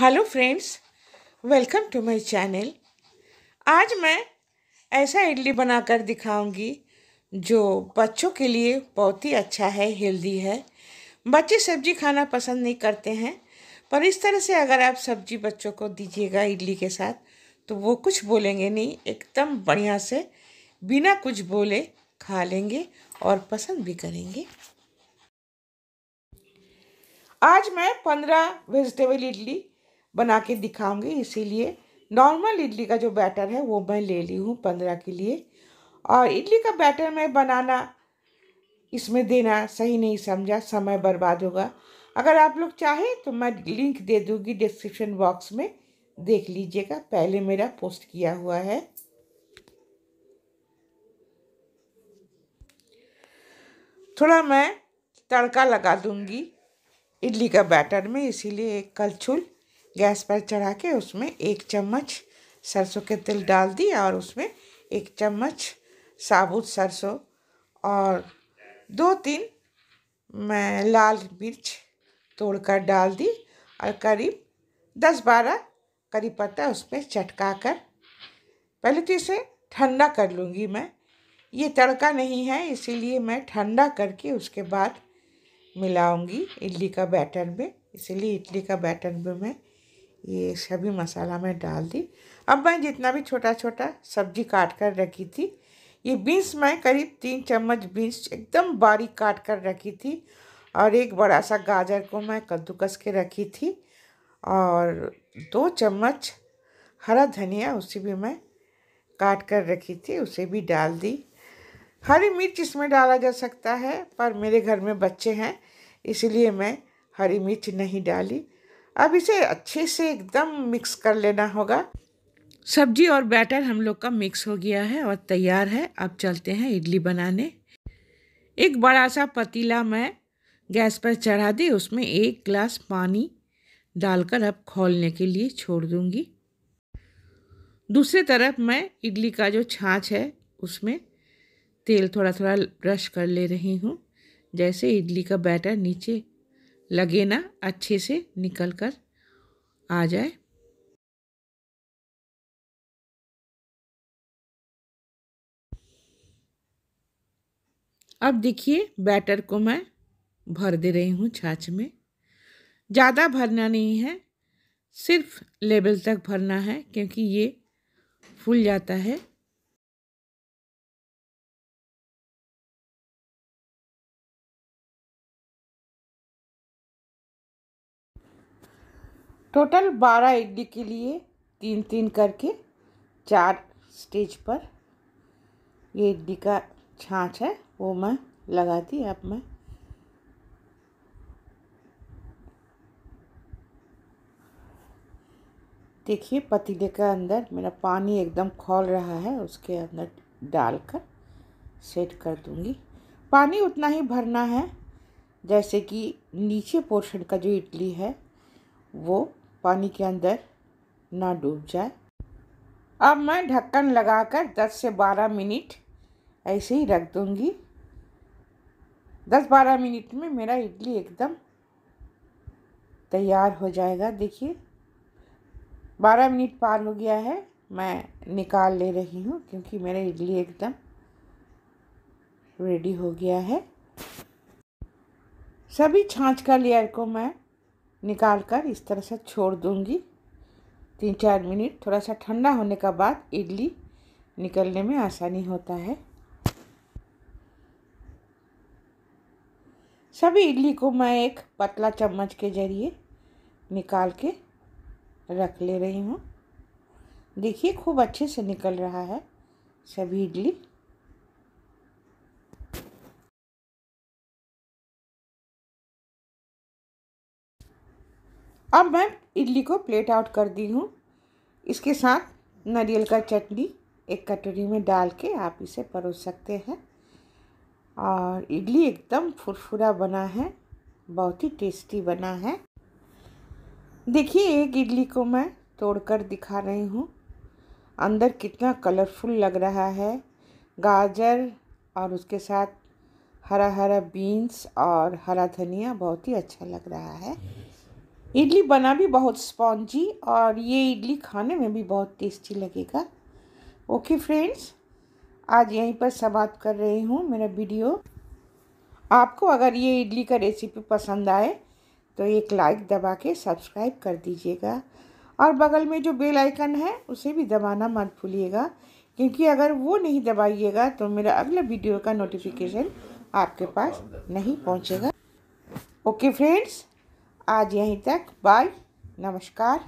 Hello friends welcome to my channel आज मैं ऐसा इडली बनाकर दिखाऊँगी जो बच्चों के लिए बहुत ही अच्छा है हेल्दी है। बच्चे सब्ज़ी खाना पसंद नहीं करते हैं, पर इस तरह से अगर आप सब्ज़ी बच्चों को दीजिएगा इडली के साथ तो वो कुछ बोलेंगे नहीं, एकदम बढ़िया से बिना कुछ बोले खा लेंगे और पसंद भी करेंगे। आज मैं पंद्रह वेजिटेबल इडली बना के दिखाऊँगी, इसीलिए नॉर्मल इडली का जो बैटर है वो मैं ले ली हूँ पंद्रह के लिए। और इडली का बैटर मैं बनाना इसमें देना सही नहीं समझा, समय बर्बाद होगा। अगर आप लोग चाहें तो मैं लिंक दे दूँगी डिस्क्रिप्शन बॉक्स में, देख लीजिएगा, पहले मेरा पोस्ट किया हुआ है। थोड़ा मैं तड़का लगा दूँगी इडली का बैटर में, इसीलिए एक कलछुल। गैस पर चढ़ा के उसमें एक चम्मच सरसों के तेल डाल दी और उसमें एक चम्मच साबुत सरसों और दो तीन मैं लाल मिर्च तोड़कर डाल दी और करीब दस बारह करी पत्ता उसमें चटका कर पहले तो इसे ठंडा कर लूँगी मैं। ये तड़का नहीं है, इसीलिए मैं ठंडा करके उसके बाद मिलाऊँगी इडली का बैटर में। इसीलिए इडली का बैटर में मैं ये सभी मसाला मैं डाल दी। अब मैं जितना भी छोटा छोटा सब्ज़ी काट कर रखी थी, ये बीन्स मैं करीब तीन चम्मच बीन्स एकदम बारीक काट कर रखी थी और एक बड़ा सा गाजर को मैं कद्दूकस के रखी थी और दो चम्मच हरा धनिया उसे भी मैं काट कर रखी थी, उसे भी डाल दी। हरी मिर्च इसमें डाला जा सकता है, पर मेरे घर में बच्चे हैं, इसलिए मैं हरी मिर्च नहीं डाली। अब इसे अच्छे से एकदम मिक्स कर लेना होगा। सब्ज़ी और बैटर हम लोग का मिक्स हो गया है और तैयार है। अब चलते हैं इडली बनाने। एक बड़ा सा पतीला मैं गैस पर चढ़ा दी, उसमें एक गिलास पानी डालकर अब खोलने के लिए छोड़ दूँगी। दूसरी तरफ़ मैं इडली का जो छाछ है, उसमें तेल थोड़ा थोड़ा ब्रश कर ले रही हूँ। जैसे इडली का बैटर नीचे लगे ना अच्छे से निकल कर आ जाए। अब देखिए, बैटर को मैं भर दे रही हूँ छाछ में। ज़्यादा भरना नहीं है, सिर्फ़ लेवल तक भरना है, क्योंकि ये फूल जाता है। टोटल बारह इडली के लिए तीन तीन करके चार स्टेज पर ये इडली का छाछ है, वो मैं लगा दी अब मैं देखिए पतीले के अंदर मेरा पानी एकदम खोल रहा है, उसके अंदर डालकर सेट कर दूँगी। पानी उतना ही भरना है, जैसे कि नीचे पोर्शन का जो इडली है, वो पानी के अंदर ना डूब जाए। अब मैं ढक्कन लगाकर 10 से 12 मिनट ऐसे ही रख दूँगी। 10-12 मिनट में मेरा इडली एकदम तैयार हो जाएगा। देखिए 12 मिनट पार हो गया है। मैं निकाल ले रही हूँ क्योंकि मेरा इडली एकदम रेडी हो गया है। सभी छाछ का लेयर को मैं। निकाल कर इस तरह से छोड़ दूँगी। तीन चार मिनट, थोड़ा सा ठंडा होने का बाद इडली निकलने में आसानी होता है। सभी इडली को मैं एक पतला चम्मच के ज़रिए निकाल के रख ले रही हूँ। देखिए, खूब अच्छे से निकल रहा है सभी इडली। अब मैं इडली को प्लेट आउट कर दी हूँ। इसके साथ नारियल का चटनी एक कटोरी में डाल के आप इसे परोस सकते हैं। और इडली एकदम फुरफुरा बना है, बहुत ही टेस्टी बना है। देखिए, एक इडली को मैं तोड़कर दिखा रही हूँ। अंदर कितना कलरफुल लग रहा है। गाजर और उसके साथ हरा हरा बीन्स और हरा धनिया बहुत ही अच्छा लग रहा है। इडली बना भी बहुत स्पॉन्जी और ये इडली खाने में भी बहुत टेस्टी लगेगा। ओके फ्रेंड्स आज यहीं पर समाप्त कर रही हूँ मेरा वीडियो। आपको अगर ये इडली का रेसिपी पसंद आए तो एक लाइक दबा के सब्सक्राइब कर दीजिएगा। और बगल में जो बेल आइकन है, उसे भी दबाना मत भूलिएगा, क्योंकि अगर वो नहीं दबाइएगा तो मेरा अगला वीडियो का नोटिफिकेशन आपके पास नहीं पहुंचेगा। ओके फ्रेंड्स आज यहीं तक बाय नमस्कार।